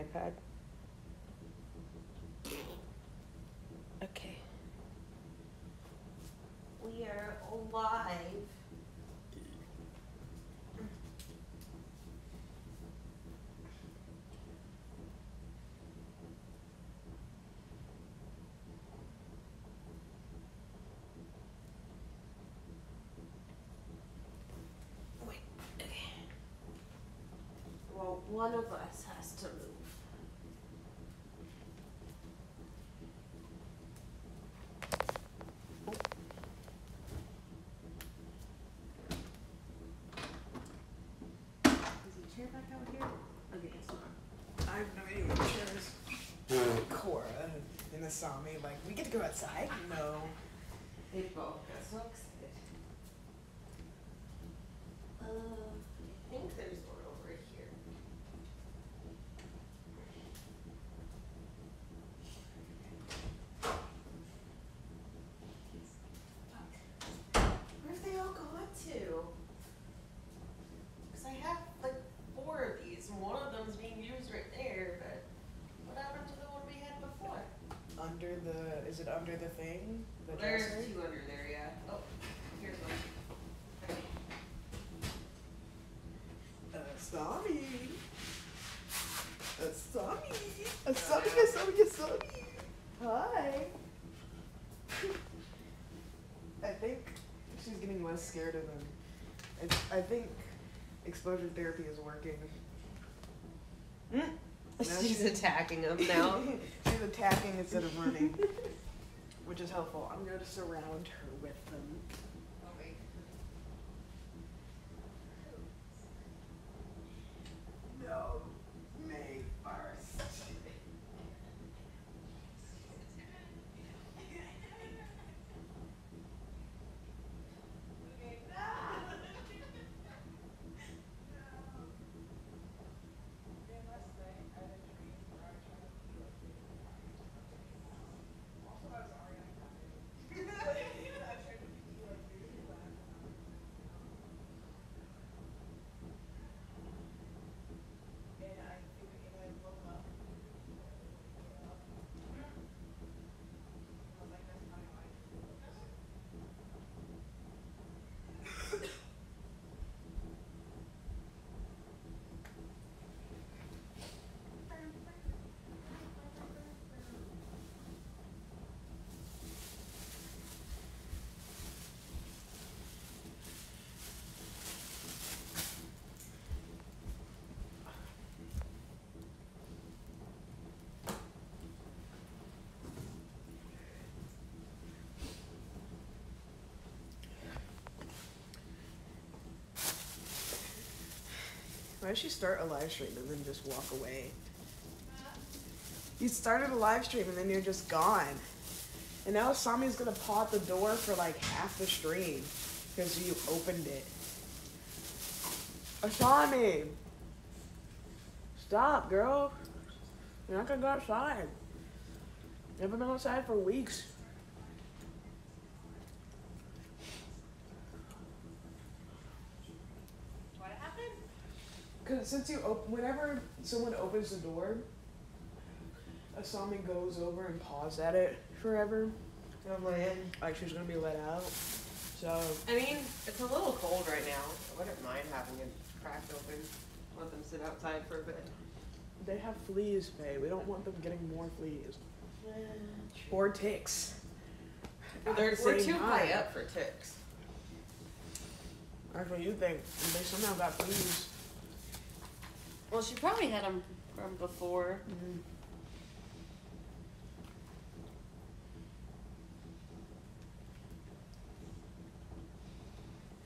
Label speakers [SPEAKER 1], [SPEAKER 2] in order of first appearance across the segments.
[SPEAKER 1] iPad. Okay.
[SPEAKER 2] We are live. Wait, okay. Well, one of us has to move. Is the chair back out here? Okay, it's not.
[SPEAKER 1] I have no idea what the chair is. Cora and Asami, like, we get to go outside? No.
[SPEAKER 2] They both got so excited. Uh, I think there's one over here. Where've they all gone to? Cause I have like four of these, and one of them's being used right there, but what happened to the one we had before?
[SPEAKER 1] Under the, is it under the thing? The
[SPEAKER 2] There's
[SPEAKER 1] dresser?
[SPEAKER 2] two under there, yeah. Oh, here's one.
[SPEAKER 1] Asami. Asami. Asami, Asami, Asami. Hi. I think she's getting less scared of them. I, I think exposure therapy is working. Mm.
[SPEAKER 2] She's attacking him now.
[SPEAKER 1] she's attacking instead of running, which is helpful. I'm going to surround her with them. No, May first. Why does she start a live stream and then just walk away? You started a live stream and then you're just gone. And now Asami's gonna paw at the door for like half the stream because you opened it. Asami! Stop, girl. You're not gonna go outside. You haven't been outside for weeks. Cause since you op- whenever someone opens the door, a Asami goes over and paws at it forever.
[SPEAKER 2] Oh man.
[SPEAKER 1] Like she's gonna be let out. So
[SPEAKER 2] I mean, it's a little cold right now. I wouldn't mind having it cracked open. Let them sit outside for a bit.
[SPEAKER 1] they have fleas, Faye. We don't want them getting more fleas or ticks.
[SPEAKER 2] Well, they're, we're too high up for ticks.
[SPEAKER 1] That's what you think. They somehow got fleas.
[SPEAKER 2] Well, she probably had them from before.
[SPEAKER 1] Mhm.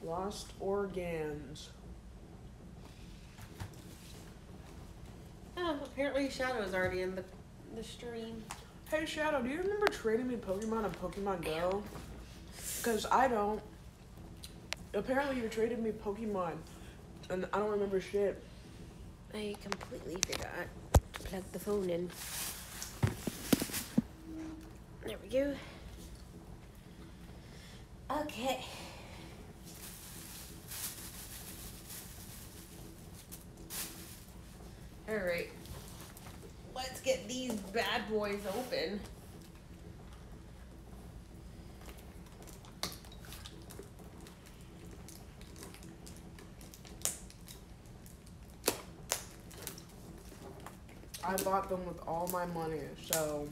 [SPEAKER 1] Lost organs.
[SPEAKER 2] Oh, apparently Shadow's already in the the stream.
[SPEAKER 1] Hey Shadow, do you remember trading me Pokemon and Pokemon Go? Cause I don't. Apparently you traded me Pokemon, and I don't remember shit.
[SPEAKER 2] I completely forgot to plug the phone in. There we go. Okay. All right. let's get these bad boys open.
[SPEAKER 1] I bought them with all my money, so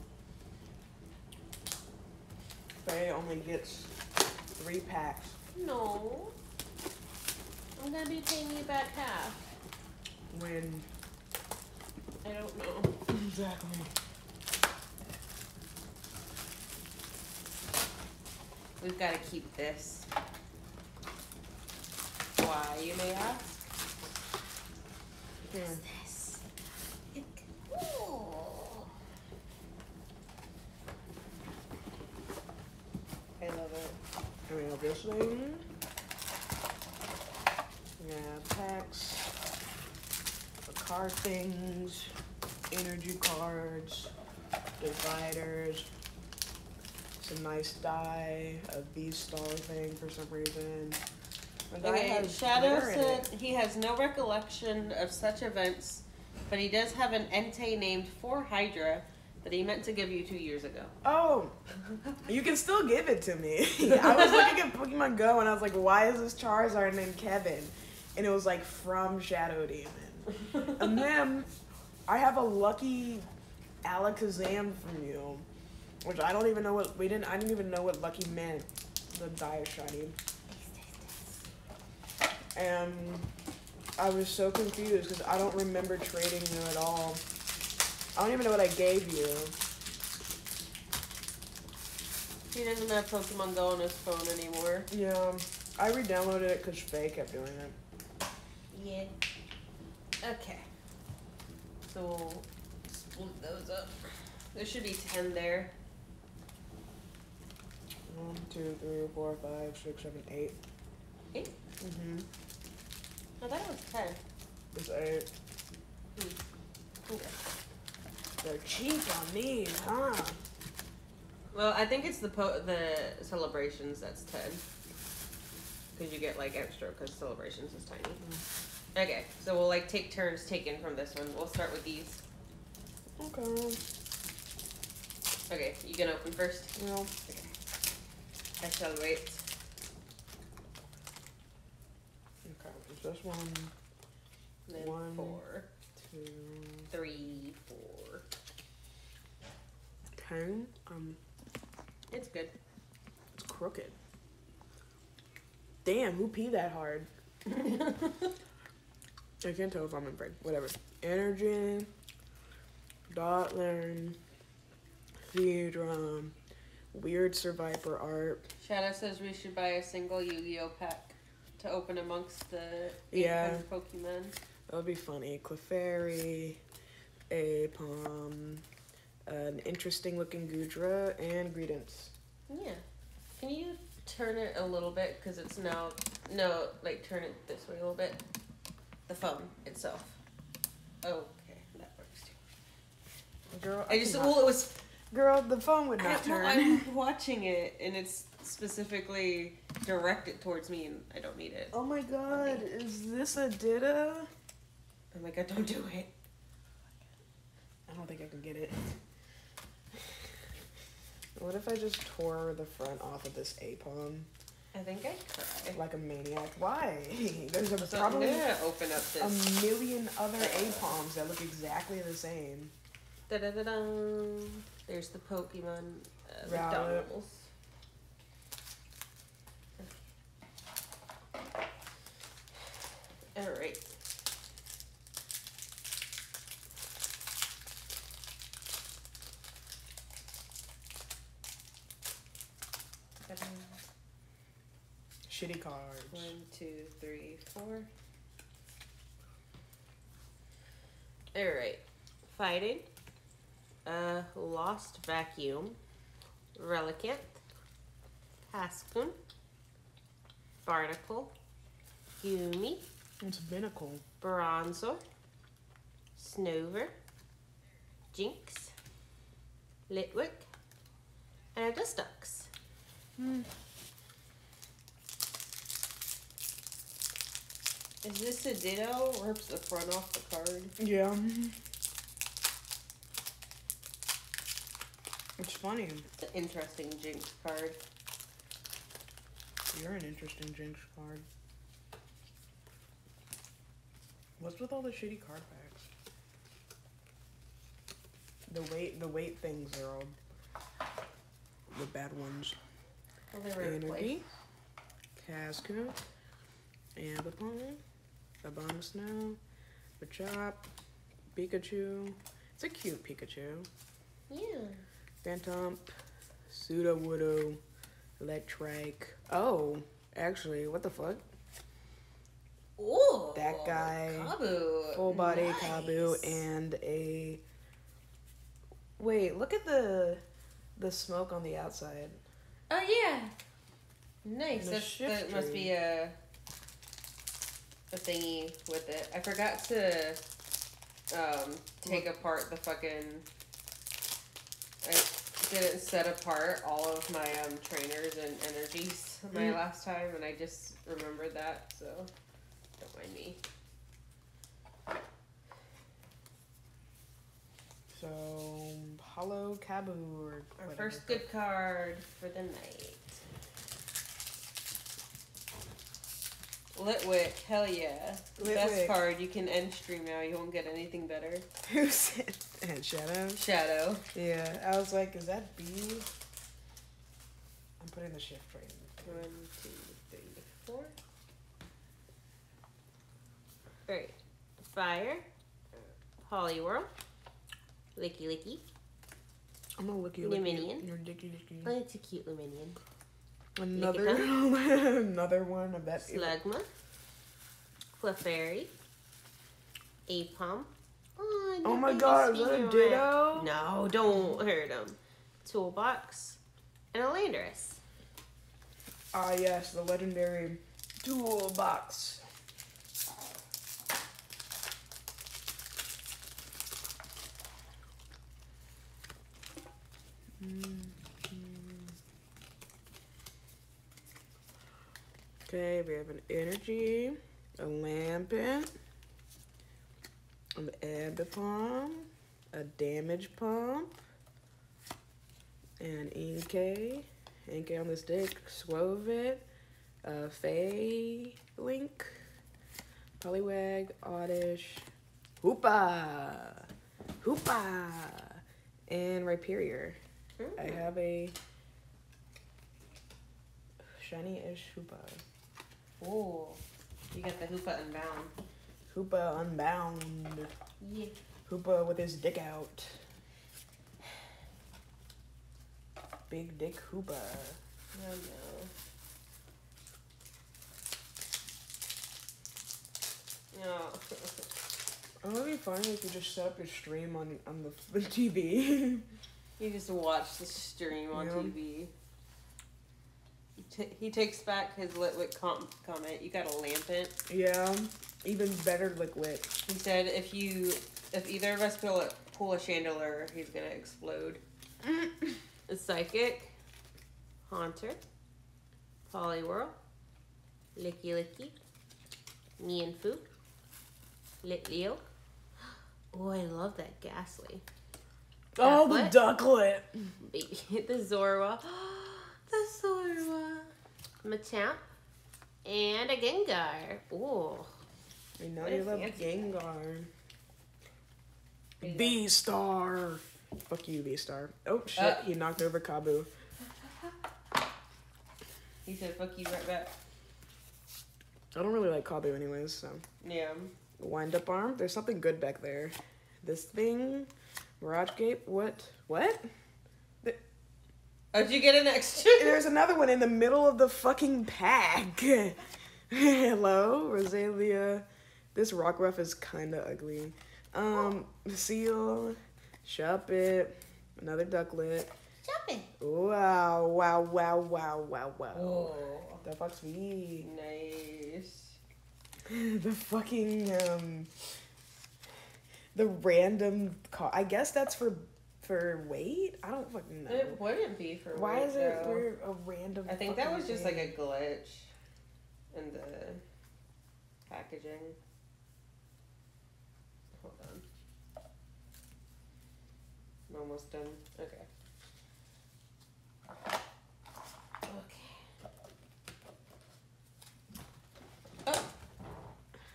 [SPEAKER 1] Faye only gets three packs.
[SPEAKER 2] No. I'm gonna be paying you back half.
[SPEAKER 1] When
[SPEAKER 2] I don't know.
[SPEAKER 1] exactly?
[SPEAKER 2] We've got to keep this. Why, you may ask?
[SPEAKER 1] Here.
[SPEAKER 2] this? It, oh. I love it.
[SPEAKER 1] And we have this thing. We have packs, the card things, energy cards, dividers, some nice die, a V star thing for some reason.
[SPEAKER 2] Okay, Shadow said he has no recollection of such events, but he does have an Entei named for Hydra that he meant to give you two years ago.
[SPEAKER 1] Oh, you can still give it to me. I was looking at Pokemon Go and I was like, why is this Charizard named Kevin? And it was like from Shadow Demon. And then I have a lucky Alakazam from you, which I don't even know what we didn't. I didn't even know what lucky meant. The is shiny, and I was so confused because I don't remember trading you at all. I don't even know what I gave you.
[SPEAKER 2] He doesn't have Pokemon Go on his phone anymore.
[SPEAKER 1] Yeah, I re-downloaded it because Faye kept doing it.
[SPEAKER 2] Yeah. Okay. So we'll split those up. There should be ten there.
[SPEAKER 1] One, two, three, four, five, six, seven, eight.
[SPEAKER 2] Eight? 8?
[SPEAKER 1] Mm-hmm.
[SPEAKER 2] I thought it was ten.
[SPEAKER 1] It's eight.
[SPEAKER 2] Okay.
[SPEAKER 1] They're cheap on these, huh?
[SPEAKER 2] Well, I think it's the po- the celebrations that's ten. Because you get like extra because celebrations is tiny. Mm-hmm. Okay, so we'll like take turns taking from this one. We'll start with these.
[SPEAKER 1] Okay.
[SPEAKER 2] Okay, you can open first.
[SPEAKER 1] Well,
[SPEAKER 2] Okay. I shall wait.
[SPEAKER 1] okay. This one,
[SPEAKER 2] Then
[SPEAKER 1] One.
[SPEAKER 2] four,
[SPEAKER 1] two,
[SPEAKER 2] three.
[SPEAKER 1] Um,
[SPEAKER 2] It's good.
[SPEAKER 1] it's crooked. Damn, who peed that hard? I can't tell if I'm in break. Whatever. Energy, Dot Dotland, Theodrum, Weird Survivor Art.
[SPEAKER 2] Shadow says we should buy a single Yu-Gi-Oh pack to open amongst the
[SPEAKER 1] Yeah.
[SPEAKER 2] Pokemon.
[SPEAKER 1] That would be funny. Clefairy, Aipom, an interesting looking Goodra, and Greedence.
[SPEAKER 2] Yeah. Can you turn it a little bit because it's now no like turn it this way a little bit. The phone itself. Okay, that works too.
[SPEAKER 1] Girl,
[SPEAKER 2] I just
[SPEAKER 1] cannot-
[SPEAKER 2] well it was
[SPEAKER 1] girl, the phone would not
[SPEAKER 2] know,
[SPEAKER 1] turn.
[SPEAKER 2] I'm watching it and it's specifically directed towards me and I don't need it.
[SPEAKER 1] Oh my god, is this a Ditto?
[SPEAKER 2] I'm like I don't do it.
[SPEAKER 1] I don't think I can get it. What if I just tore the front off of this Aipom
[SPEAKER 2] I think I'd cry.
[SPEAKER 1] like a maniac? Why? There's a,
[SPEAKER 2] So
[SPEAKER 1] probably
[SPEAKER 2] open up
[SPEAKER 1] a
[SPEAKER 2] this.
[SPEAKER 1] million other Aipoms that look exactly the same.
[SPEAKER 2] Da da da da. There's the Pokemon uh, McDonald's. All right.
[SPEAKER 1] Shitty cards.
[SPEAKER 2] One, two, three, four. All right. Fighting. Uh, Lost Vacuum. Relicanth. Haskun. Barnacle. Yumi.
[SPEAKER 1] It's Binacle.
[SPEAKER 2] Bronzor. Snover. Jynx. Litwick. And a Dustox.
[SPEAKER 1] Hmm.
[SPEAKER 2] Is this a Ditto? Rips the front off the card.
[SPEAKER 1] Yeah. It's funny.
[SPEAKER 2] It's an interesting Jynx card.
[SPEAKER 1] You're an interesting Jynx card. What's with all the shitty card packs? The weight, the weight things are all the bad ones.
[SPEAKER 2] Well, they were
[SPEAKER 1] Energy, Casca, Ambipom, the Bomb Snow, Machop, Pikachu. It's a cute Pikachu.
[SPEAKER 2] yeah.
[SPEAKER 1] Phantom, Sudowoodo, Electrike. Oh, actually, what the fuck?
[SPEAKER 2] Ooh.
[SPEAKER 1] That guy,
[SPEAKER 2] Kabu.
[SPEAKER 1] Full body
[SPEAKER 2] nice.
[SPEAKER 1] Kabu and a. Wait, look at the the smoke on the outside.
[SPEAKER 2] Oh yeah. Nice. That must be a a thingy with it. I forgot to um take apart the fucking. I didn't set apart all of my um trainers and energies my
[SPEAKER 1] Mm.
[SPEAKER 2] last time, and I just remembered that. So don't mind me.
[SPEAKER 1] So, Hollow Kabu or
[SPEAKER 2] Our
[SPEAKER 1] whatever.
[SPEAKER 2] first good card for the night. Litwick, hell yeah. Best card. You can end stream now. You won't get anything better.
[SPEAKER 1] Who said that? Shadow?
[SPEAKER 2] Shadow.
[SPEAKER 1] Yeah, I was like, is that B? I'm putting the shift right in.
[SPEAKER 2] One, two, three, four. Alright. Fire. Poliwhirl. Licky Licky.
[SPEAKER 1] I'm a Licky like
[SPEAKER 2] Lumineon.
[SPEAKER 1] you- You're dicky dicky.
[SPEAKER 2] Oh, it's a cute Lumineon.
[SPEAKER 1] Another, another one of that.
[SPEAKER 2] Slugma. Clefairy. Aipom. Oh,
[SPEAKER 1] Oh my god, is that a ditto?
[SPEAKER 2] No, don't hurt him. Toolbox. And a Landorus.
[SPEAKER 1] Ah, yes, the legendary toolbox. Okay, we have an energy, a lampent, an ambipom, a damage pump, and Inkay. Inkay on the stick, Swovit, uh, Fey Link, Poliwag, Oddish, Hoopa, Hoopa, and Rhyperior. I have a shiny-ish Hoopa.
[SPEAKER 2] Oh, you got the Hoopa Unbound.
[SPEAKER 1] Hoopa Unbound.
[SPEAKER 2] Yeah.
[SPEAKER 1] Hoopa with his dick out. Big dick Hoopa.
[SPEAKER 2] Oh no. No.
[SPEAKER 1] Oh, it'd be fine if you just set up your stream on on the, the TV.
[SPEAKER 2] You just watch the stream on
[SPEAKER 1] Yeah.
[SPEAKER 2] TV. He, he takes back his Litwick com- comment. You got a lampent.
[SPEAKER 1] yeah, even better liquid.
[SPEAKER 2] He said if you, if either of us pull a, pull a chandelier, he's gonna explode. a psychic, haunter, Poliwhirl, Licky Licky, Mienfoo, lit Litleo. Oh, I love that Gastly.
[SPEAKER 1] Oh, the
[SPEAKER 2] Ducklett.
[SPEAKER 1] ducklett.
[SPEAKER 2] Baby, the Zorua. the Zorua. Machamp. And a Gengar. Ooh.
[SPEAKER 1] I know you love Gengar. V Star. Fuck you, V Star. Oh shit,
[SPEAKER 2] Uh.
[SPEAKER 1] he knocked over Kabu.
[SPEAKER 2] He said, fuck you right back.
[SPEAKER 1] I don't really like Kabu anyways, so.
[SPEAKER 2] Yeah.
[SPEAKER 1] Wind up arm. There's something good back there. This thing. Mirage Gate. What? What?
[SPEAKER 2] Oh, did you get an extra?
[SPEAKER 1] There's another one in the middle of the fucking pack. Hello, Roselia. This Rockruff is kind of ugly. Um, Seal, shop it, another Ducklett.
[SPEAKER 2] Jumping.
[SPEAKER 1] Wow, wow, wow, wow, wow, wow.
[SPEAKER 2] Oh.
[SPEAKER 1] The fuck's me?
[SPEAKER 2] Nice.
[SPEAKER 1] the fucking um, the random. Co- I guess that's for for weight? I don't fucking know.
[SPEAKER 2] It wouldn't be for
[SPEAKER 1] Why
[SPEAKER 2] weight,
[SPEAKER 1] is it for a random?
[SPEAKER 2] I think that was just
[SPEAKER 1] thing?
[SPEAKER 2] like a glitch in the packaging. Hold on. I'm almost done. Okay. Okay. Oh,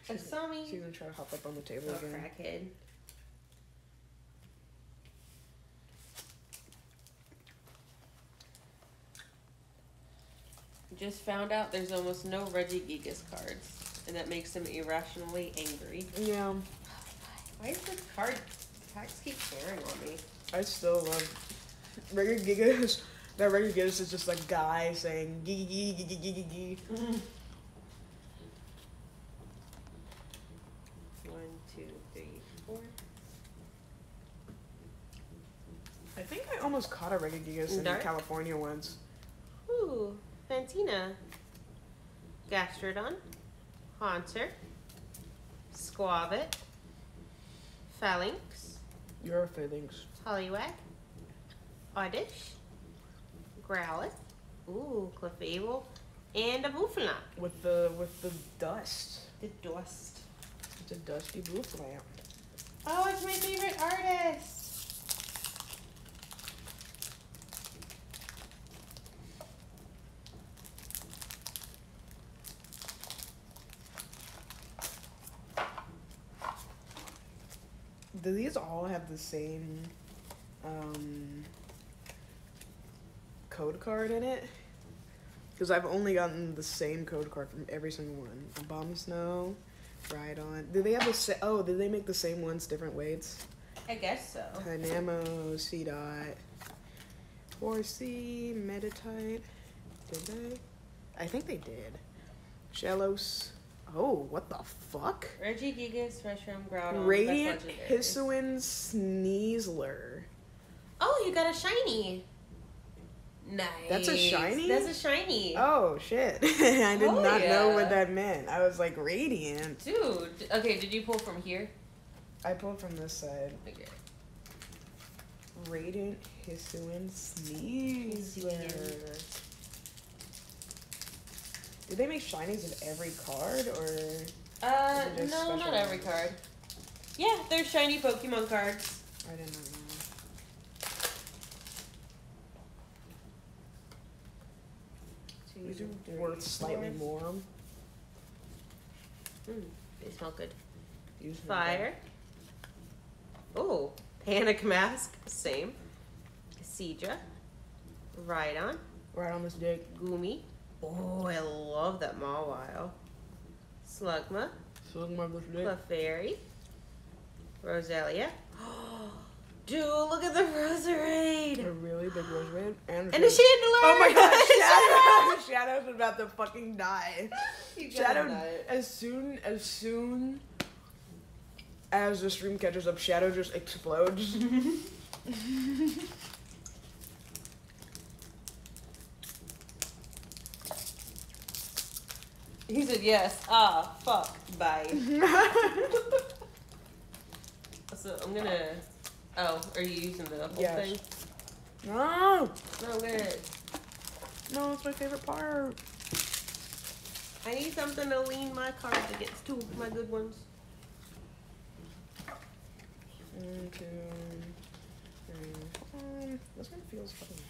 [SPEAKER 2] I saw me.
[SPEAKER 1] She's gonna try to hop up on the table
[SPEAKER 2] oh,
[SPEAKER 1] again.
[SPEAKER 2] Crackhead. Just found out there's almost no Regigigas cards, and that makes him irrationally angry.
[SPEAKER 1] Yeah,
[SPEAKER 2] Why is this card packs keep tearing on me?
[SPEAKER 1] I still love Reggie gigas. That Regigigas is just a guy saying gee gee gee gee gee gee gee.
[SPEAKER 2] One, two, three, four.
[SPEAKER 1] I think I almost caught a Regigigas in
[SPEAKER 2] Dark?
[SPEAKER 1] California once.
[SPEAKER 2] Ooh, Fantina. Gastrodon. Haunter. Squavit. Phalanx.
[SPEAKER 1] Your feelings.
[SPEAKER 2] Poliwag. Oddish. Growlithe. Ooh, Clefable. And a Bouffalant.
[SPEAKER 1] With the with the dust.
[SPEAKER 2] The dust.
[SPEAKER 1] It's a dusty lamp.
[SPEAKER 2] Oh, it's my favorite artist.
[SPEAKER 1] Do these all have the same um, code card in it? Because I've only gotten the same code card from every single one. Bomb Snow, Ride On. Do they have the same? Oh, did they make the same ones different weights?
[SPEAKER 2] I guess so.
[SPEAKER 1] Dynamo, C dot, Horsea, Meditite. Did they? I think they did. Shellos. Oh, what the fuck?
[SPEAKER 2] Regigigas, Reshiram, Groudon.
[SPEAKER 1] Radiant
[SPEAKER 2] that's legendary.
[SPEAKER 1] Hisuian Sneasler.
[SPEAKER 2] Oh, you got a shiny. Nice.
[SPEAKER 1] That's a shiny?
[SPEAKER 2] That's a shiny.
[SPEAKER 1] Oh shit! I did
[SPEAKER 2] Oh,
[SPEAKER 1] not know what that meant. I was like radiant.
[SPEAKER 2] Dude. Okay, did you pull from here?
[SPEAKER 1] I pulled from this side.
[SPEAKER 2] Okay.
[SPEAKER 1] Radiant Hisuian Sneasler. Did they make shinies of every card or?
[SPEAKER 2] Uh,
[SPEAKER 1] Is it just
[SPEAKER 2] no,
[SPEAKER 1] special
[SPEAKER 2] not every
[SPEAKER 1] ones?
[SPEAKER 2] card. Yeah, they're shiny Pokemon cards.
[SPEAKER 1] I did not know.
[SPEAKER 2] Two,
[SPEAKER 1] These are worth slightly
[SPEAKER 2] four.
[SPEAKER 1] more.
[SPEAKER 2] Mm, they smell good.
[SPEAKER 1] Use them
[SPEAKER 2] Fire. Oh, Panic Mask. Same. Seadra. Rhydon.
[SPEAKER 1] Right on this dick.
[SPEAKER 2] Goomy. Oh, I love that Mawile. Slugma.
[SPEAKER 1] Slug this dick.
[SPEAKER 2] Clefairy. Roselia. Oh, dude, look at the Roserade.
[SPEAKER 1] A really big Roserade and
[SPEAKER 2] And a Chandelure.
[SPEAKER 1] Oh my god, Shadow! Shadow's about to fucking die. Shadow,
[SPEAKER 2] die.
[SPEAKER 1] as soon as soon as the stream catches up, Shadow just explodes.
[SPEAKER 2] He said yes. Ah, fuck. Bye. So I'm gonna. Oh, are you using the whole
[SPEAKER 1] Yes.
[SPEAKER 2] thing?
[SPEAKER 1] no,
[SPEAKER 2] No, I'm
[SPEAKER 1] no, it's my favorite part.
[SPEAKER 2] I need something to lean my cards against too. My good ones.
[SPEAKER 1] One, two, three, four. This one feels fucking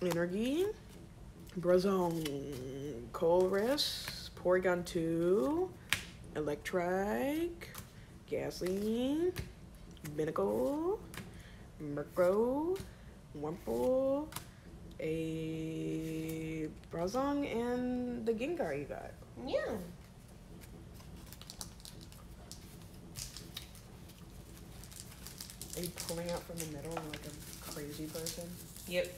[SPEAKER 1] heavy. Energy, Brazone, Colress, Porygon 2, Electrike, Gasoline, Binacle, Murkrow, Wurmple, a Brazong, and the Gengar you got.
[SPEAKER 2] Yeah.
[SPEAKER 1] Are you pulling out from the middle like a crazy person?
[SPEAKER 2] Yep.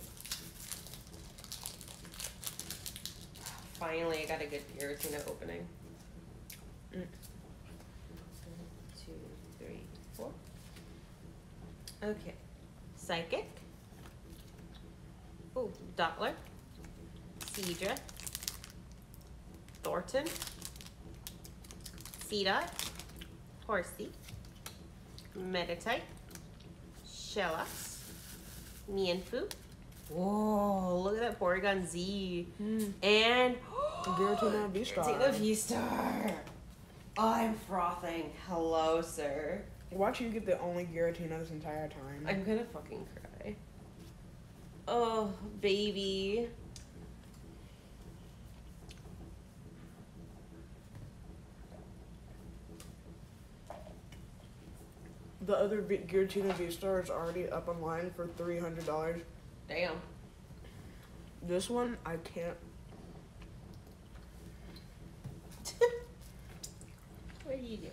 [SPEAKER 2] Finally, I got a good Giratina opening.
[SPEAKER 1] Mm.
[SPEAKER 2] One, two, three, four. Okay. Psychic. Oh, Dottler. Seadra. Thornton. Seedot. Horsea. Meditite. Shellos. Mienfoo. Whoa, look at that Porygon Z. Mm. And
[SPEAKER 1] Giratina V-Star.
[SPEAKER 2] Giratina V-Star. I'm frothing. Hello, sir.
[SPEAKER 1] Watch you get the only Giratina this entire time.
[SPEAKER 2] I'm gonna fucking cry. Oh, baby.
[SPEAKER 1] The other v- Giratina V-Star is already up online for $300.
[SPEAKER 2] Damn.
[SPEAKER 1] This one I can't.
[SPEAKER 2] what are you doing?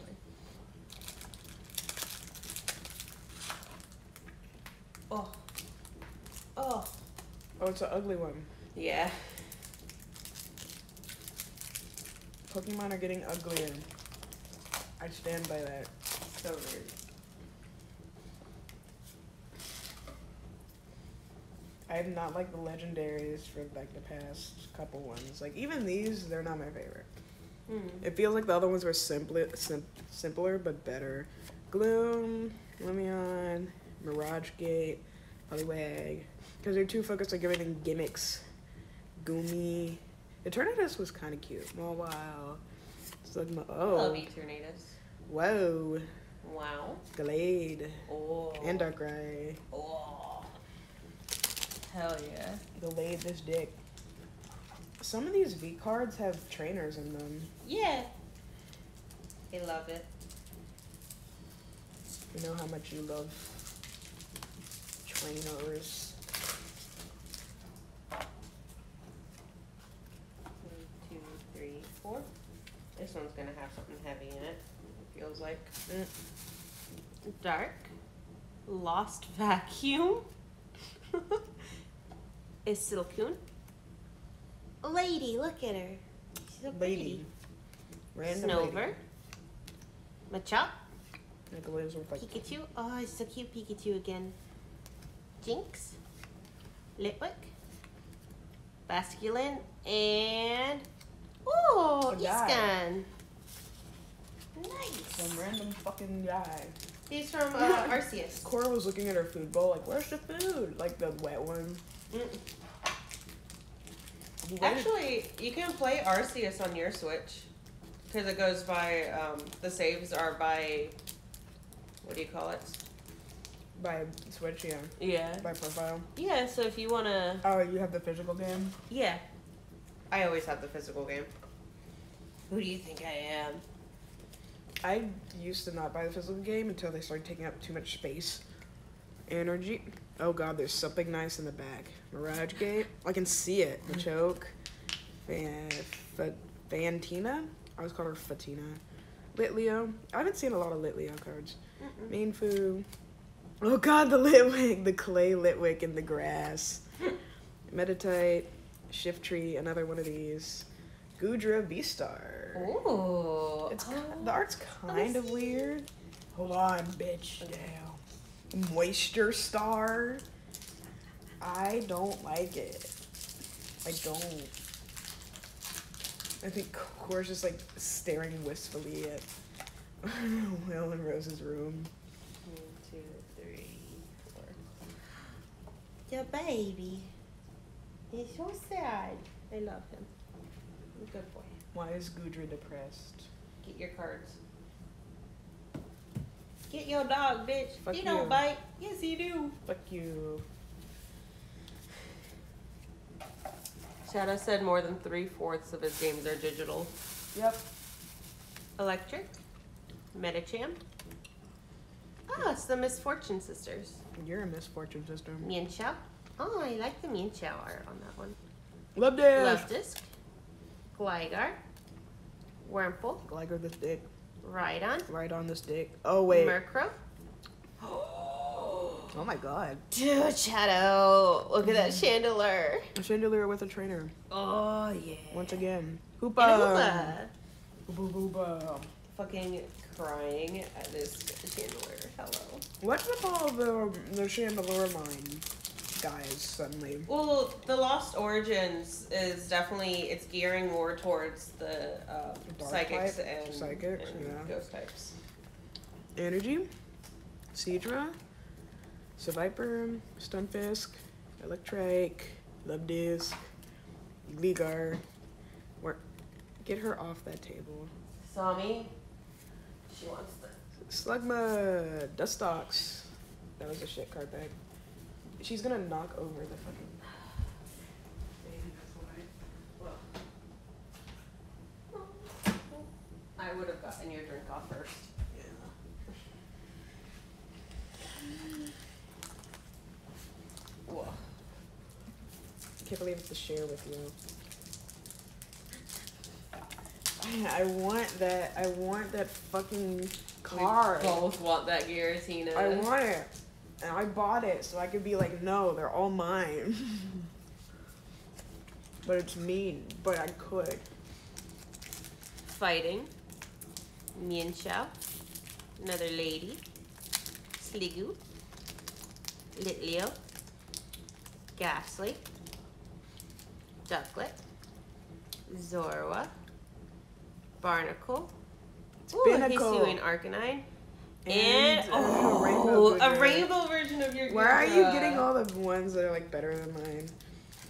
[SPEAKER 2] Oh. Oh.
[SPEAKER 1] Oh, it's an ugly one.
[SPEAKER 2] Yeah.
[SPEAKER 1] Pokemon are getting uglier. I stand by that.
[SPEAKER 2] So weird.
[SPEAKER 1] I have not liked the legendaries for like the past couple ones. Like even these, they're not my favorite.
[SPEAKER 2] Hmm.
[SPEAKER 1] It feels like the other ones were simpler, sim- simpler but better. Gloom, Lumion, Mirage Gate, Poliwag. Because they're too focused on giving them gimmicks. Goomy. Eternatus was kind of cute. Oh, wow. Slugma.
[SPEAKER 2] Love
[SPEAKER 1] Oh.
[SPEAKER 2] Eternatus.
[SPEAKER 1] Whoa.
[SPEAKER 2] Wow.
[SPEAKER 1] Glade.
[SPEAKER 2] Oh.
[SPEAKER 1] And Darkrai.
[SPEAKER 2] Oh. Hell yeah.
[SPEAKER 1] Glade this dick. Some of these V cards have trainers in them.
[SPEAKER 2] Yeah. I love it.
[SPEAKER 1] You know how much you love trainers.
[SPEAKER 2] One, two, three, four. This one's gonna have something heavy in it. It feels like
[SPEAKER 1] Mm.
[SPEAKER 2] dark, lost vacuum. Is Silcoon? Lady, look at her. She's so
[SPEAKER 1] Lady.
[SPEAKER 2] pretty.
[SPEAKER 1] Random
[SPEAKER 2] Snover. Machop.
[SPEAKER 1] Like with like
[SPEAKER 2] Pikachu. Oh, it's so cute Pikachu again. Jynx. Litwick. Basculin. And. Oh,
[SPEAKER 1] A guy.
[SPEAKER 2] Nice.
[SPEAKER 1] some random fucking guy.
[SPEAKER 2] He's from uh, Arceus.
[SPEAKER 1] Cora was looking at her food bowl like, where's the food? Like the wet one.
[SPEAKER 2] Mm. Actually, you can play Arceus on your Switch. Because it goes by, um, the saves are by, what do you call it?
[SPEAKER 1] by Switch, yeah.
[SPEAKER 2] Yeah.
[SPEAKER 1] By profile.
[SPEAKER 2] Yeah, so if you want to,
[SPEAKER 1] Oh, you have the physical game?
[SPEAKER 2] yeah. I always have the physical game. Who do you think I am?
[SPEAKER 1] I used to not buy the physical game until they started taking up too much space. Energy. Oh god, there's something nice in the back. Mirage Gate. I can see it. Fan, Fa- Fantina. I always call her Fatina. Litleo. I haven't seen a lot of Litleo cards.
[SPEAKER 2] Mm-mm.
[SPEAKER 1] Mienfoo. Oh god, the Litwick. The clay Litwick in the grass. Meditite. Shiftry. Another one of these. Goodra V-Star.
[SPEAKER 2] Ooh.
[SPEAKER 1] It's
[SPEAKER 2] Oh.
[SPEAKER 1] the art's kind of weird. Hold on, bitch. Damn. Moisture star. I don't like it. I don't. I think Cora's just like staring wistfully at Will and Rose's room.
[SPEAKER 2] One, two, three, four. Your baby. He's so sad. I love him. Good boy.
[SPEAKER 1] Why is Goodra depressed?
[SPEAKER 2] Get your cards. Get your dog, bitch.
[SPEAKER 1] Fuck
[SPEAKER 2] he don't bite. Yes, he do.
[SPEAKER 1] Fuck you.
[SPEAKER 2] Shadow said more than three fourths of his games are digital.
[SPEAKER 1] Yep.
[SPEAKER 2] Electric, Metachamp. Oh, ah, it's the Misfortune Sisters.
[SPEAKER 1] You're a misfortune sister.
[SPEAKER 2] Mienshao. Oh, I like the Mienshao art on that one.
[SPEAKER 1] Love Dash.
[SPEAKER 2] Luvdisc, Gligar, Wurmple,
[SPEAKER 1] Gligar this dick.
[SPEAKER 2] on.
[SPEAKER 1] Right on this dick. Oh wait.
[SPEAKER 2] Murkrow.
[SPEAKER 1] Oh my god.
[SPEAKER 2] Dude, Shadow. Look at that chandelier.
[SPEAKER 1] A chandelier with a trainer.
[SPEAKER 2] Oh, yeah.
[SPEAKER 1] Once again. Hoopa.
[SPEAKER 2] Hoopa.
[SPEAKER 1] Hoopa hoopa.
[SPEAKER 2] Fucking crying at this chandelier. Hello.
[SPEAKER 1] What's with all the the chandelier mine guys suddenly?
[SPEAKER 2] Well, the Lost Origins is definitely it's gearing more towards the um, psychics
[SPEAKER 1] type?
[SPEAKER 2] and
[SPEAKER 1] Psychics,
[SPEAKER 2] and
[SPEAKER 1] yeah.
[SPEAKER 2] ghost types.
[SPEAKER 1] Energy, Seadra, Seviper, Stunfisk, Electrike, Luvdisc, Gligar. Where, get her off that table.
[SPEAKER 2] Sami, she wants the.
[SPEAKER 1] Slugma, Dustox. That was a shit card back. She's gonna knock over the fucking.
[SPEAKER 2] I would have gotten your drink off first.
[SPEAKER 1] Yeah. Whoa. I can't believe it's to share with you. I want that. I want that fucking car.
[SPEAKER 2] We both want that Giratina.
[SPEAKER 1] I want it. And I bought it so I could be like, no, they're all mine. but it's mean. But I could.
[SPEAKER 2] Fighting. Mienshao. Another lady. Sliggoo. Litleo. Gastly. Ducklett. Zorua. Barnacle. Ooh,
[SPEAKER 1] Binacle.
[SPEAKER 2] Hisuian Arcanine.
[SPEAKER 1] And,
[SPEAKER 2] And, oh,
[SPEAKER 1] rainbow
[SPEAKER 2] a rainbow version of your
[SPEAKER 1] Why are you getting all the ones that are like better than mine?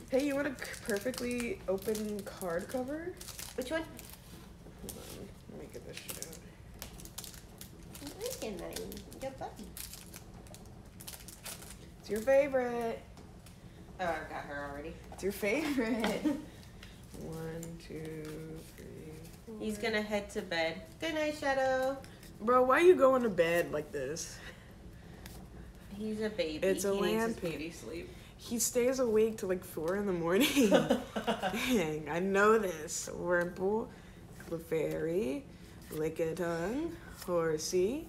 [SPEAKER 1] Hey, you want a perfectly open card cover?
[SPEAKER 2] Which one?
[SPEAKER 1] Hold on, let me get this shit out.
[SPEAKER 2] Arcanine. Your buddy.
[SPEAKER 1] It's your favorite.
[SPEAKER 2] Oh, I've got her already.
[SPEAKER 1] It's your favorite. One, two, three. Four.
[SPEAKER 2] He's gonna head to bed. Good night, Shadow.
[SPEAKER 1] Bro, why you going to bed like this?
[SPEAKER 2] He's a baby.
[SPEAKER 1] It's a
[SPEAKER 2] he
[SPEAKER 1] lamp.
[SPEAKER 2] beauty sleep.
[SPEAKER 1] He stays awake till like four in the morning. Dang, I know this. Wurmple, Clefairy, Lickitung, Horsea.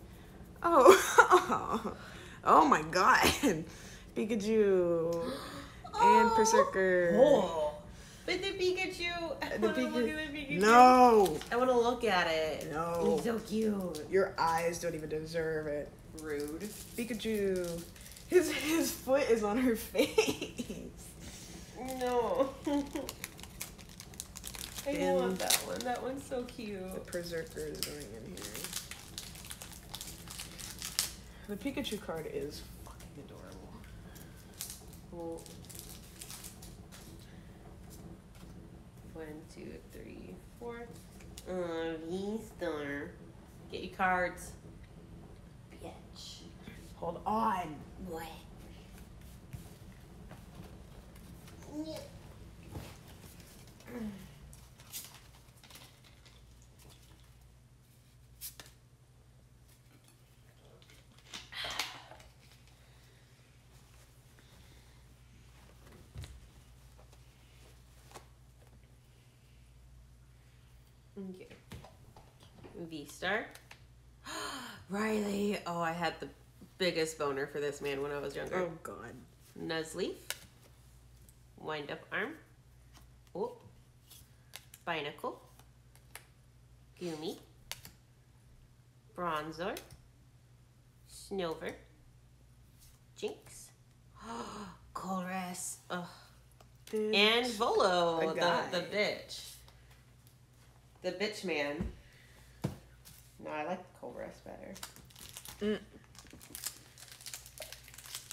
[SPEAKER 1] Oh, oh my god. Pikachu and oh. Berserker.
[SPEAKER 2] Oh. But the Pikachu. I
[SPEAKER 1] The
[SPEAKER 2] wanna look at the Pikachu.
[SPEAKER 1] No,
[SPEAKER 2] I want to look at it.
[SPEAKER 1] No.
[SPEAKER 2] He's so cute.
[SPEAKER 1] your eyes don't even deserve it.
[SPEAKER 2] Rude.
[SPEAKER 1] Pikachu. His his foot is on her face.
[SPEAKER 2] No. I
[SPEAKER 1] And-
[SPEAKER 2] want that one. That one's so cute.
[SPEAKER 1] The Berserker is going in here. The Pikachu card is fucking adorable.
[SPEAKER 2] Well, one, two, three, four. Uh, V-Star. Get your cards. Bitch.
[SPEAKER 1] Hold on.
[SPEAKER 2] What? Okay. V Star. Riley. Oh, I had the biggest boner for this man when I was younger.
[SPEAKER 1] Oh god.
[SPEAKER 2] Nuzleaf. Wind up arm. Oh. Binacle. Goomy. Bronzor. Snover. Jynx. Colress. Ugh. And Volo, the, the bitch. The bitch man. No, I like the Colress better.
[SPEAKER 1] Mm.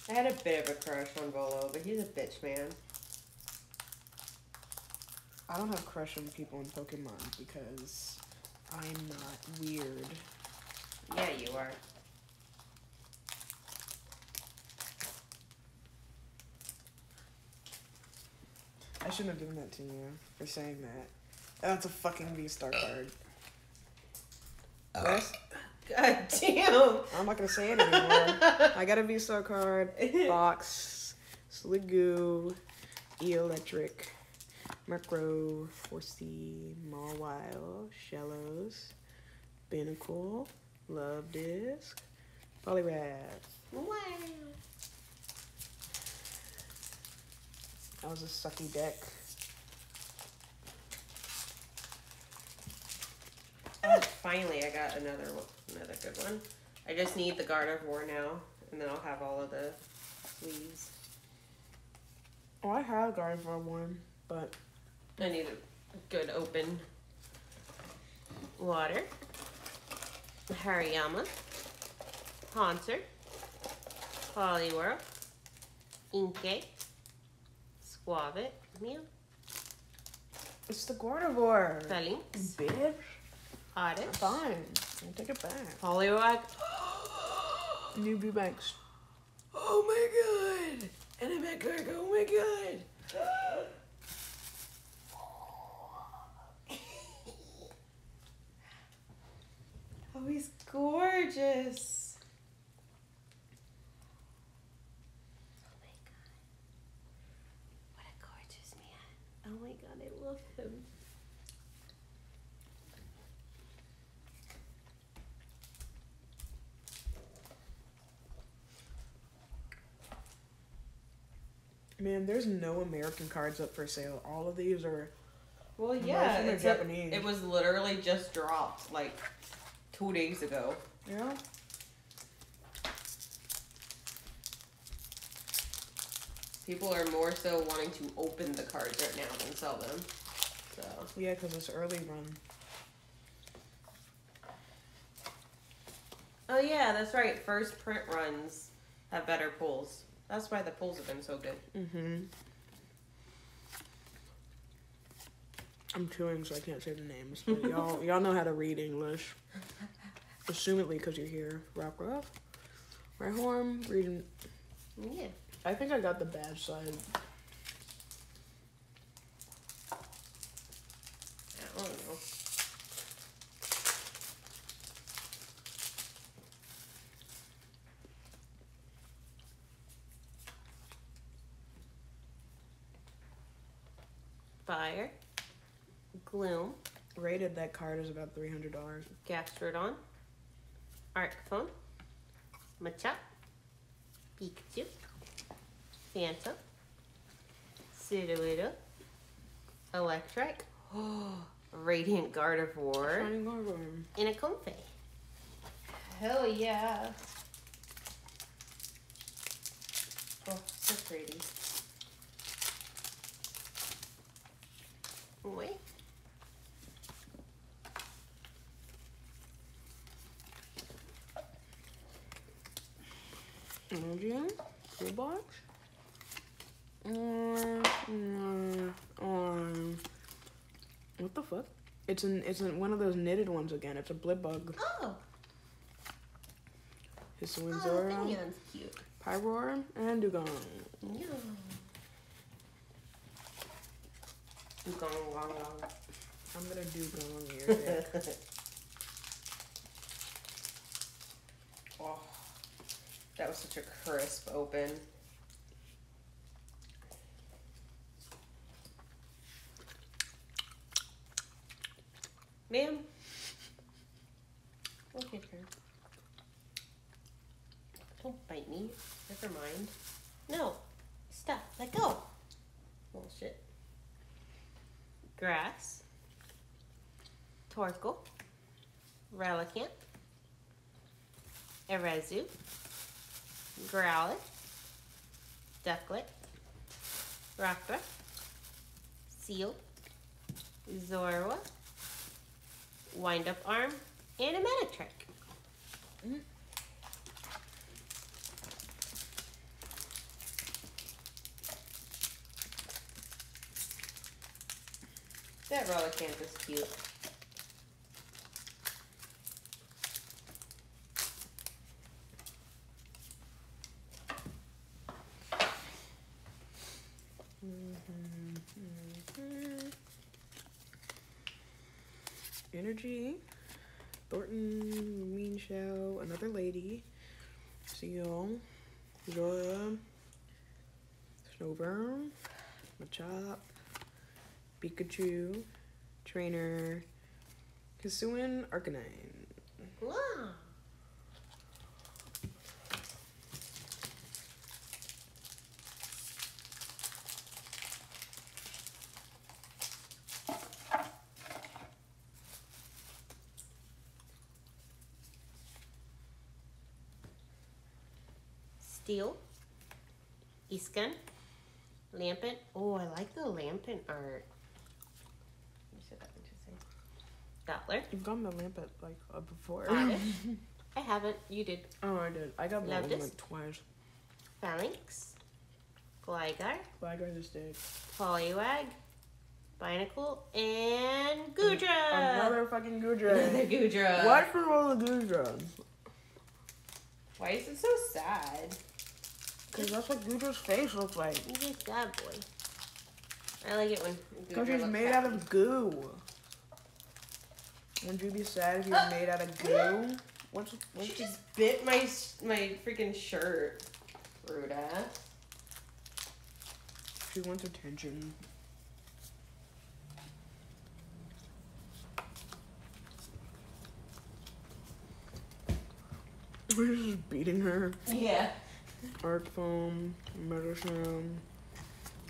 [SPEAKER 2] I had a bit of a crush on Volo, but he's a bitch man.
[SPEAKER 1] I don't have crush on people in Pokemon because I'm not weird.
[SPEAKER 2] Yeah, you are.
[SPEAKER 1] I shouldn't have given that to you for saying that. That's a fucking V Star card. Uh, yes?
[SPEAKER 2] God damn.
[SPEAKER 1] I'm not gonna say it anymore. I got a V Star card, box, Sliggoo, Electric, Murkrow, Horsea, Mawile, Shellos, Binacle, Love Disc, Poliwrath.
[SPEAKER 2] wow.
[SPEAKER 1] That was a sucky deck.
[SPEAKER 2] Oh, finally, I got another one, another good one. I just need the Gardevoir now, and then I'll have all of the sleeves.
[SPEAKER 1] Oh, I have Gardevoir one, but
[SPEAKER 2] I need a good open water. Hariyama. Haunter. Poliwhirl. Inkay. Squavit. Mew.
[SPEAKER 1] it's the Gardevoir.
[SPEAKER 2] Phalanx.
[SPEAKER 1] Bitch.
[SPEAKER 2] Oddish.
[SPEAKER 1] Fine. I'll take it back.
[SPEAKER 2] Poliwag.
[SPEAKER 1] New Banks. Oh my god! And I'm at Gargo, oh my god!
[SPEAKER 2] Oh, he's gorgeous. My god. What a gorgeous him.
[SPEAKER 1] Man, there's no American cards up for sale. All of these are.
[SPEAKER 2] Well, yeah, it's a-
[SPEAKER 1] Japanese.
[SPEAKER 2] it was literally just dropped like two days ago.
[SPEAKER 1] Yeah.
[SPEAKER 2] People are more so wanting to open the cards right now than sell them. So
[SPEAKER 1] Yeah, because it's early run.
[SPEAKER 2] Oh yeah, that's right. First print runs have better pulls. That's why the pulls have been so good.
[SPEAKER 1] Mm-hmm. I'm chewing, so I can't say the names. But y'all, y'all know how to read English. Assumedly, because you're here. Rockruff. Right horn. Reading.
[SPEAKER 2] Yeah.
[SPEAKER 1] I think I got the bad side.
[SPEAKER 2] I don't know. Fire. Gloom.
[SPEAKER 1] Rated that card is about three hundred dollars.
[SPEAKER 2] Gastrodon, Arcphone, Machop, Pikachu, Phantom, Sudowoodo, Electric, Radiant Gardevoir,
[SPEAKER 1] Shining Gargoyle.
[SPEAKER 2] and a Comfey. Hell yeah. Oh, so pretty. Wait.
[SPEAKER 1] Energy. Toolbox. Mm, mm, um, what the fuck? It's an it's an, one of those knitted ones again. It's a Blipbug.
[SPEAKER 2] Oh,
[SPEAKER 1] It's a
[SPEAKER 2] oh,
[SPEAKER 1] Winzora,
[SPEAKER 2] Finneon's cute.
[SPEAKER 1] Pyroar, and Dewgong.
[SPEAKER 2] Yeah. Gong, gong, gong.
[SPEAKER 1] I'm gonna do Dewgong here. Vic.
[SPEAKER 2] oh, that was such a crisp open. Ma'am. Okay, turn. Don't bite me. Never mind. No. Stop. Let go. Bullshit. Grass. Torkoal. Relicanth. Erezu. Growlithe. Ducklett. Rockruff. Seal. Zorua. Wind up arm. And a Metatrick. That Relicanth is cute.
[SPEAKER 1] Energy. Thorton, Mean Shell, another lady. Seal. Zorua. Snowburn. Machop. Pikachu. Trainer. Kisuin, Arcanine.
[SPEAKER 2] Wow. Steel, Iskan, Lampent. Oh, I like the Lampent art. You said that interesting. Dottler.
[SPEAKER 1] You've gotten the lampent like uh, before.
[SPEAKER 2] I haven't. You did.
[SPEAKER 1] oh, I did. I got
[SPEAKER 2] Lotus?
[SPEAKER 1] like twice.
[SPEAKER 2] Falinks, Gligar,
[SPEAKER 1] guys is dead.
[SPEAKER 2] Poliwag, Binacle, and Goodra.
[SPEAKER 1] Another fucking Goodra.
[SPEAKER 2] Another Goodra.
[SPEAKER 1] What for all the Goodra?
[SPEAKER 2] Why is it so sad?
[SPEAKER 1] Because that's what Goodra's face looks like.
[SPEAKER 2] He's a sad boy. I like it when
[SPEAKER 1] Because he's made out of goo. Wouldn't you be sad if you
[SPEAKER 2] were
[SPEAKER 1] uh, made out of goo? What's, what's she
[SPEAKER 2] just bit my my freaking shirt, Ruda.
[SPEAKER 1] She wants attention. We're just beating her.
[SPEAKER 2] Yeah.
[SPEAKER 1] Arc foam, medicine,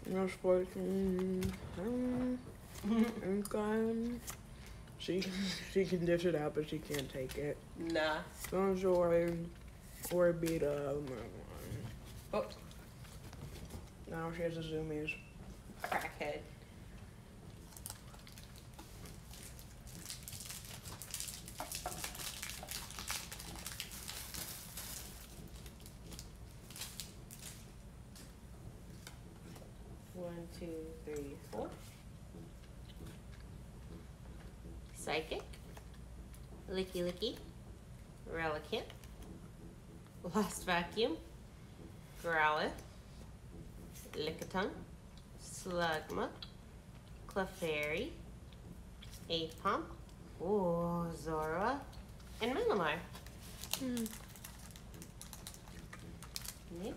[SPEAKER 1] no sports, mm, um. She she can dish it out, but she can't take it.
[SPEAKER 2] Nah.
[SPEAKER 1] Bonjour or beat up.
[SPEAKER 2] Oh,
[SPEAKER 1] Now she has the zoomies.
[SPEAKER 2] crackhead. One, two, three, four. Psychic. Lickilicky. Relicanth. Lost Vacuum. Growlithe. Lickitung. Slugma. Clefairy. Aipom. Zorua. And Malamar.
[SPEAKER 1] Hmm.
[SPEAKER 2] Nice.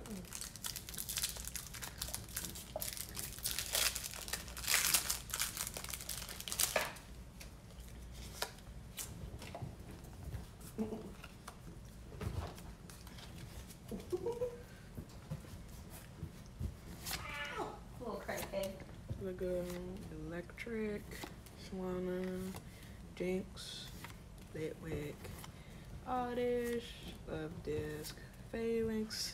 [SPEAKER 2] Little crackhead.
[SPEAKER 1] Lego, Electric, Swanna, Jynx, Litwick, Oddish, Love Disc, Falinks,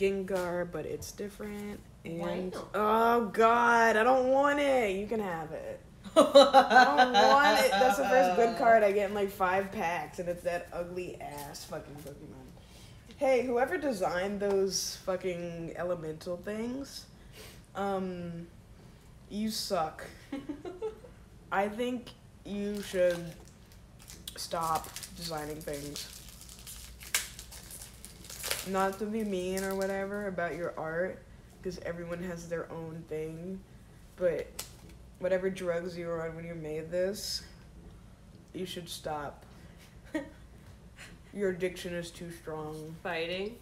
[SPEAKER 1] Gengar, but it's different. And
[SPEAKER 2] Wow.
[SPEAKER 1] oh god, I don't want it. You can have it. I don't want it. That's the first good card I get in like five packs, and it's that ugly ass fucking Pokemon. Hey, whoever designed those fucking elemental things, um, you suck. I think you should stop designing things. Not to be mean or whatever about your art, because everyone has their own thing, but whatever drugs you were on when you made this, you should stop. your addiction is too strong.
[SPEAKER 2] Fighting.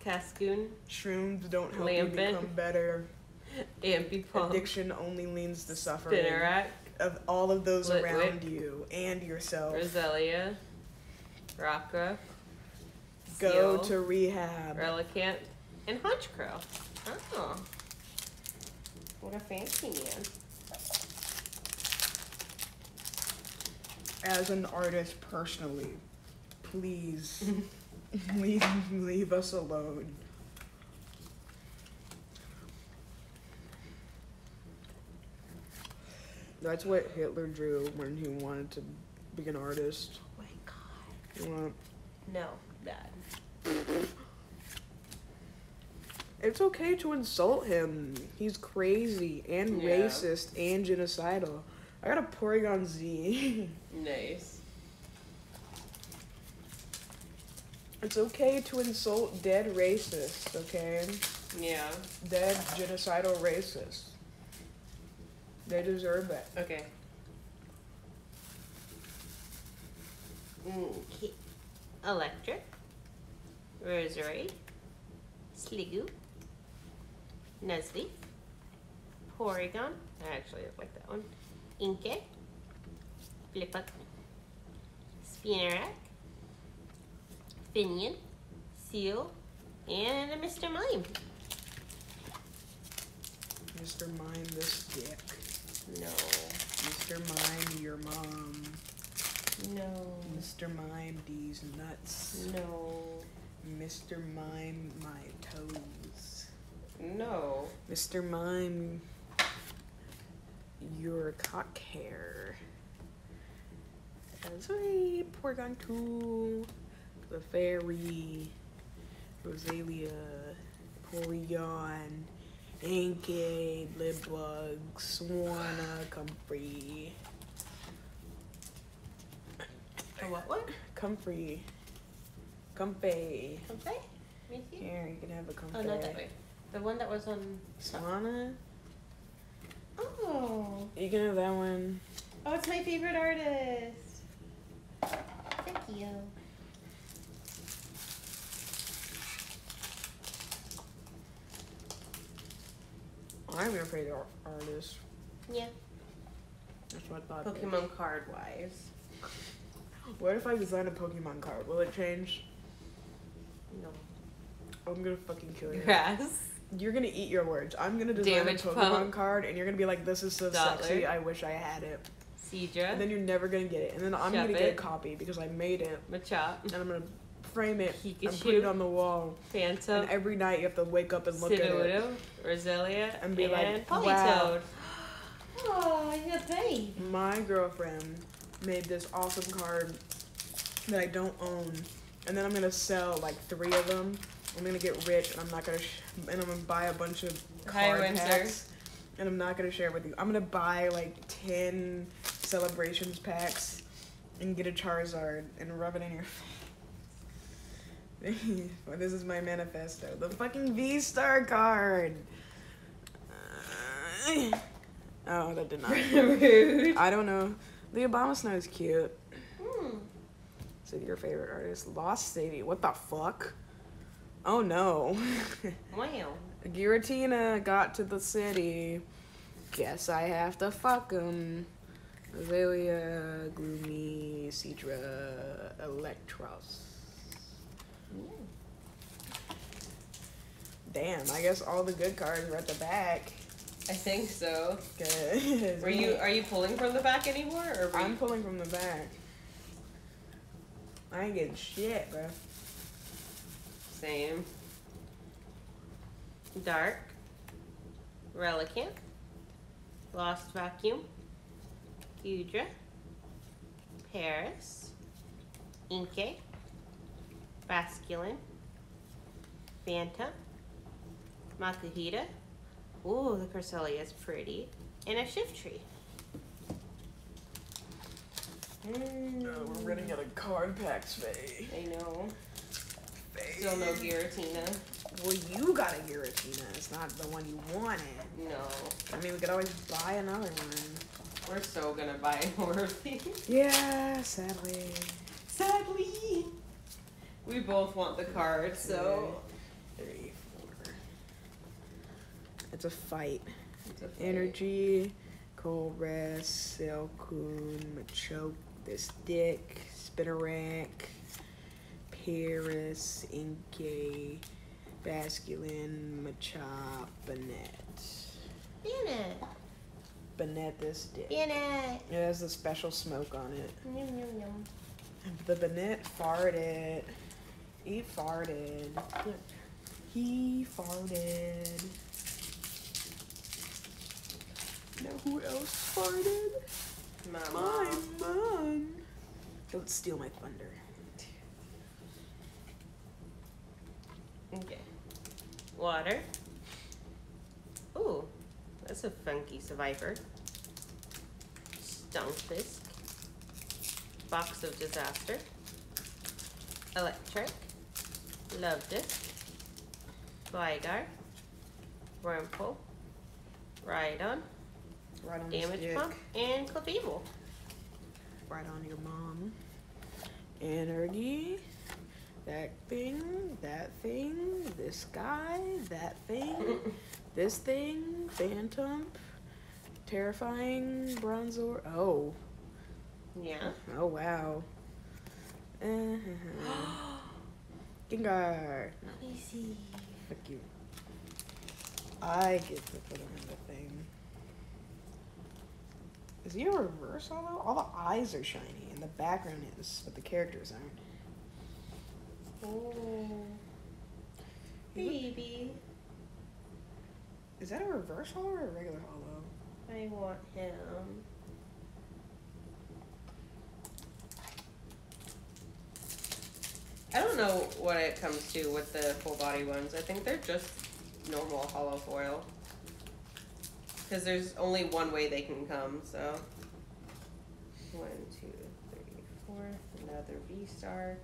[SPEAKER 2] Cascoon.
[SPEAKER 1] Shrooms don't help you become better.
[SPEAKER 2] Ambipom.
[SPEAKER 1] Addiction only leads to suffering
[SPEAKER 2] Spinarak.
[SPEAKER 1] of all of those
[SPEAKER 2] Litwick.
[SPEAKER 1] around you and yourself.
[SPEAKER 2] Roselia. Rockruff.
[SPEAKER 1] Go to rehab.
[SPEAKER 2] Relicanth. And Honchkrow. Oh. What a fancy man.
[SPEAKER 1] As an artist, personally, please leave leave us alone. That's what Hitler drew when he wanted to be an artist.
[SPEAKER 2] Oh my god.
[SPEAKER 1] Well,
[SPEAKER 2] No,
[SPEAKER 1] It's okay to insult him. He's crazy and
[SPEAKER 2] Yeah.
[SPEAKER 1] racist and genocidal. I got a Porygon Z.
[SPEAKER 2] Nice.
[SPEAKER 1] it's okay to insult dead racists, okay?
[SPEAKER 2] Yeah.
[SPEAKER 1] Dead genocidal racists. They deserve it.
[SPEAKER 2] Okay. Mm, okay. Electric. Rosary. Sliggoo. Nuzleaf. Porygon. I actually like that one. Inkay. Flippup. Spinarak. Finneon, Seal. And a Mr. Mime.
[SPEAKER 1] Mr. Mime this dick.
[SPEAKER 2] No.
[SPEAKER 1] Mr. Mime your mom.
[SPEAKER 2] No.
[SPEAKER 1] Mr. Mime these nuts.
[SPEAKER 2] No.
[SPEAKER 1] Mr. Mime my toes.
[SPEAKER 2] No.
[SPEAKER 1] Mr. Mime your cock hair. Sweet Porygon 2, the fairy, Roselia, Porygon, Inkay, Blipbug, Swanna,
[SPEAKER 2] Comfey. What what?
[SPEAKER 1] Comfey. Comfey.
[SPEAKER 2] Okay. Me too.
[SPEAKER 1] Here, you can have a comfy.
[SPEAKER 2] Oh, not that way. The one that was on.
[SPEAKER 1] Swanna?
[SPEAKER 2] Oh.
[SPEAKER 1] You can have that one.
[SPEAKER 2] Oh, it's my favorite artist. Thank you.
[SPEAKER 1] I'm your favorite artist.
[SPEAKER 2] Yeah.
[SPEAKER 1] That's what I thought.
[SPEAKER 2] Pokemon card wise.
[SPEAKER 1] What if I design a Pokemon card? Will it change? I'm gonna fucking kill you.
[SPEAKER 2] Grass.
[SPEAKER 1] You're gonna eat your words. I'm gonna design
[SPEAKER 2] Damage
[SPEAKER 1] a Pokemon
[SPEAKER 2] pump.
[SPEAKER 1] card, and you're gonna be like, "This is so
[SPEAKER 2] Dollar.
[SPEAKER 1] sexy. I wish I had it."
[SPEAKER 2] Seadra.
[SPEAKER 1] And then you're never gonna get it. And then I'm
[SPEAKER 2] Shove
[SPEAKER 1] gonna get a copy because I made it,
[SPEAKER 2] Machop.
[SPEAKER 1] and I'm gonna frame it and put it on the wall.
[SPEAKER 2] Phantom.
[SPEAKER 1] And every night you have to wake up and look at it.
[SPEAKER 2] Sudowoodo. Roselia.
[SPEAKER 1] And be like,
[SPEAKER 2] Politoed.
[SPEAKER 1] wow.
[SPEAKER 2] Oh, you're babe.
[SPEAKER 1] My girlfriend made this awesome card that I don't own, and then I'm gonna sell like three of them. I'm gonna get rich, and I'm not gonna, sh- and I'm gonna buy a bunch of
[SPEAKER 2] Hi,
[SPEAKER 1] card
[SPEAKER 2] Windsor.
[SPEAKER 1] packs, and I'm not gonna share with you. I'm gonna buy like ten celebrations packs, and get a Charizard and rub it in your face. well, this is my manifesto. The fucking V Star card. Uh, oh, that did not.
[SPEAKER 2] Rude.
[SPEAKER 1] I don't know. The Obama Snow is cute.
[SPEAKER 2] Hmm.
[SPEAKER 1] It your favorite artist? Lost City. What the fuck? Oh no.
[SPEAKER 2] Wow.
[SPEAKER 1] Giratina got to the city. Guess I have to fuck him. Azalea, Gloomy, Seadra, Electros. Damn, I guess all the good cards are at the back.
[SPEAKER 2] I think so.
[SPEAKER 1] Good.
[SPEAKER 2] Were you are you pulling from the back anymore, or
[SPEAKER 1] I'm
[SPEAKER 2] you-
[SPEAKER 1] pulling from the back. I ain't getting shit, bro.
[SPEAKER 2] same? Dark. Relicanth. Lost Vacuum. Hydra. Paris. Inkay. Basculin. Phantom. Makuhita. Ooh, the Cresselia is pretty. And a Shiftry. Mm.
[SPEAKER 1] Oh, we're running out of card packs, Faye.
[SPEAKER 2] I know.
[SPEAKER 1] Faye.
[SPEAKER 2] Still no Giratina.
[SPEAKER 1] Well, you got a Giratina. It's not the one you wanted.
[SPEAKER 2] No.
[SPEAKER 1] I mean, we could always buy another one.
[SPEAKER 2] We're so gonna buy more of these.
[SPEAKER 1] Yeah, sadly.
[SPEAKER 2] Sadly. We both want the card, so.
[SPEAKER 1] Three, four. It's a fight.
[SPEAKER 2] It's a fight.
[SPEAKER 1] Energy, Colress, Silcoon, Machoke, this dick, Spinarak, Paris, Inkay, Basculin, Machop, Banette.
[SPEAKER 2] Bennett.
[SPEAKER 1] Banette this dick.
[SPEAKER 2] Bennett.
[SPEAKER 1] It has a special smoke on it.
[SPEAKER 2] Yum, yum, yum.
[SPEAKER 1] The Banette farted. He farted. He farted. Know who else farted?
[SPEAKER 2] My
[SPEAKER 1] My
[SPEAKER 2] mom.
[SPEAKER 1] mom. Don't steal my thunder.
[SPEAKER 2] Okay. Water. Ooh, that's a funky survivor. Stunfisk. Box of Disaster. Electric. Luvdisc. Flygar. Wurmple. Rhydon.
[SPEAKER 1] Right on
[SPEAKER 2] Damage. Pump. And Clefable.
[SPEAKER 1] Right on your mom. Energy. That thing. That thing. This guy. That thing. this thing. Phantom. Terrifying Bronzor. Oh.
[SPEAKER 2] Yeah.
[SPEAKER 1] Oh wow. Uh-huh. Gengar.
[SPEAKER 2] Let me see.
[SPEAKER 1] Fuck you. I get to put in the. Is he a reverse hollow? All the eyes are shiny and the background is, but the characters aren't.
[SPEAKER 2] Oh. Baby.
[SPEAKER 1] Is that a reverse hollow or a regular hollow?
[SPEAKER 2] I want him. I don't know what it comes to with the full body ones. I think they're just normal hollow foil. Because there's only one way they can come, so. One, two, three, four. Another V star.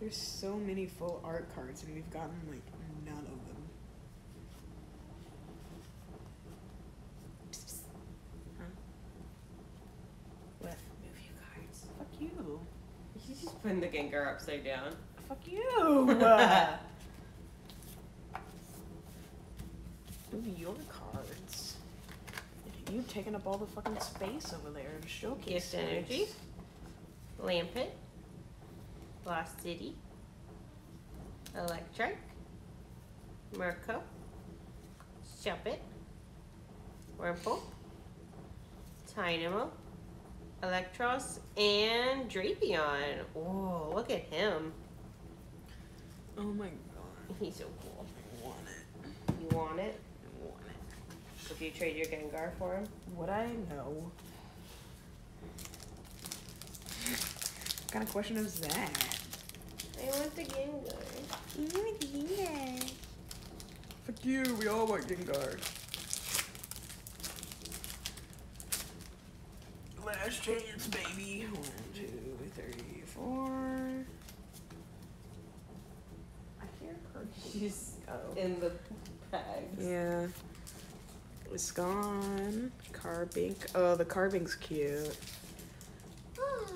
[SPEAKER 1] There's so many full art cards and we've gotten like none of them. Huh? What?
[SPEAKER 2] Move you cards.
[SPEAKER 1] Fuck you.
[SPEAKER 2] He's just putting the Gengar upside down.
[SPEAKER 1] Fuck you. Uh, Ooh, your cards. You've taken up all the fucking space over there in showcase.
[SPEAKER 2] Gift energy. Lampent. Lost City. Electric. Mirko. Shuppet. Wurmple. Dynamo. Electros. And Drapion. Whoa, look at him.
[SPEAKER 1] Oh my god.
[SPEAKER 2] He's so cool.
[SPEAKER 1] I want it.
[SPEAKER 2] You want it?
[SPEAKER 1] I want it.
[SPEAKER 2] If you trade your Gengar for him?
[SPEAKER 1] Would I know? What kind of question is that?
[SPEAKER 2] I want the Gengar.
[SPEAKER 1] You want the Gengar. Fuck you, we all want Gengar. Last chance, baby. One, two, three, four. I hear her.
[SPEAKER 2] She's
[SPEAKER 1] Oh.
[SPEAKER 2] in the bags.
[SPEAKER 1] Yeah. It's gone. Carving. Oh, the carving's cute.
[SPEAKER 2] Ah, oh,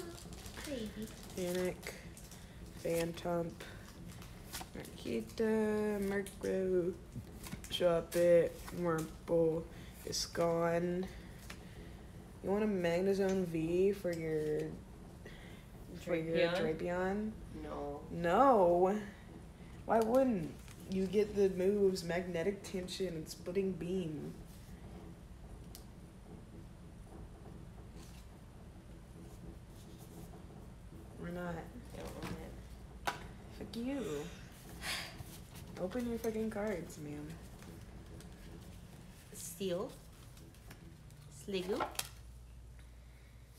[SPEAKER 2] baby.
[SPEAKER 1] Panic. Phantom. Marquita. Murkrow. it. Wurmple. It's gone. You want a Magnezone V for your for your
[SPEAKER 2] Drapion? No.
[SPEAKER 1] No. Why wouldn't? You get the moves Magnetic Tension and Splitting Beam. Why not?
[SPEAKER 2] Don't want it.
[SPEAKER 1] Fuck you. Open your fucking cards, ma'am.
[SPEAKER 2] Steel. Sliggoo.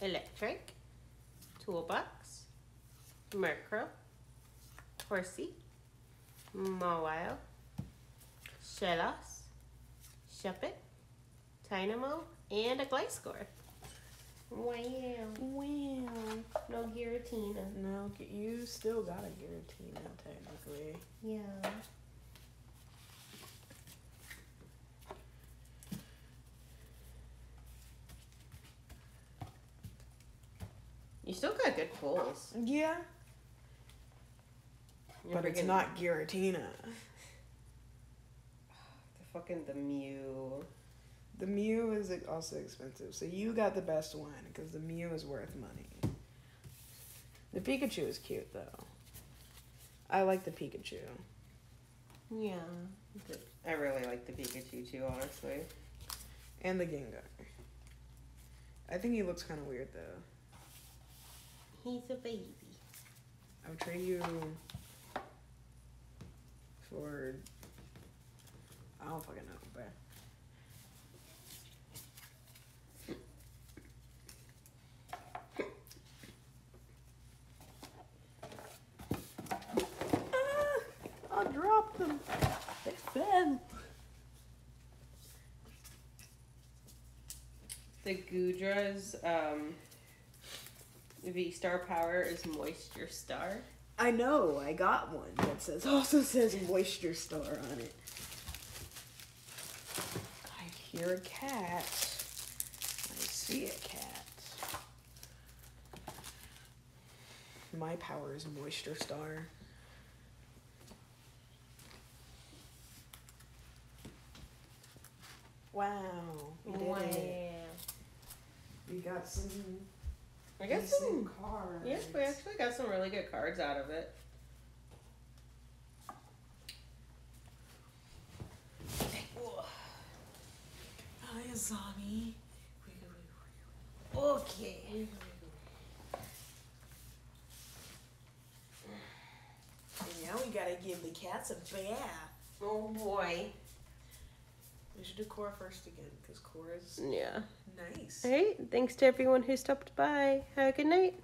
[SPEAKER 2] Electric. Toolbox. Murkrow. Horsea. Mawile. Shellos. Shuppet. Dynamo. And a Gliscor. Wow.
[SPEAKER 1] Wow.
[SPEAKER 2] No Giratina.
[SPEAKER 1] No, you still got a Giratina, technically.
[SPEAKER 2] Yeah. You still got good pulls.
[SPEAKER 1] Yeah,
[SPEAKER 2] You're
[SPEAKER 1] but it's not Giratina.
[SPEAKER 2] The fucking the Mew.
[SPEAKER 1] The Mew is also expensive, so you got the best one because the Mew is worth money. The Pikachu is cute though. I like the Pikachu.
[SPEAKER 2] Yeah. I really like the Pikachu too, honestly.
[SPEAKER 1] And the Gengar. I think he looks kind of weird though.
[SPEAKER 2] He's a baby.
[SPEAKER 1] I would trade you for. I don't fucking know, but. Ah, I dropped them. They fell.
[SPEAKER 2] The Goodra's um, V Star power is Moisture Star.
[SPEAKER 1] I know. I got one that says also says moisture star on it. I hear a cat. I see a cat. My power is moisture star. Wow, you did it. You got some.
[SPEAKER 2] I got
[SPEAKER 1] decent
[SPEAKER 2] some.
[SPEAKER 1] cards.
[SPEAKER 2] Yes, we actually got some really good cards out of it.
[SPEAKER 1] Hi, Asami.
[SPEAKER 2] Okay.
[SPEAKER 1] And now we gotta give the cats a bath.
[SPEAKER 2] Oh boy.
[SPEAKER 1] We should do Cora first again, because Cora's
[SPEAKER 2] Yeah.
[SPEAKER 1] nice.
[SPEAKER 2] All right. Thanks to everyone who stopped by. Have a good night.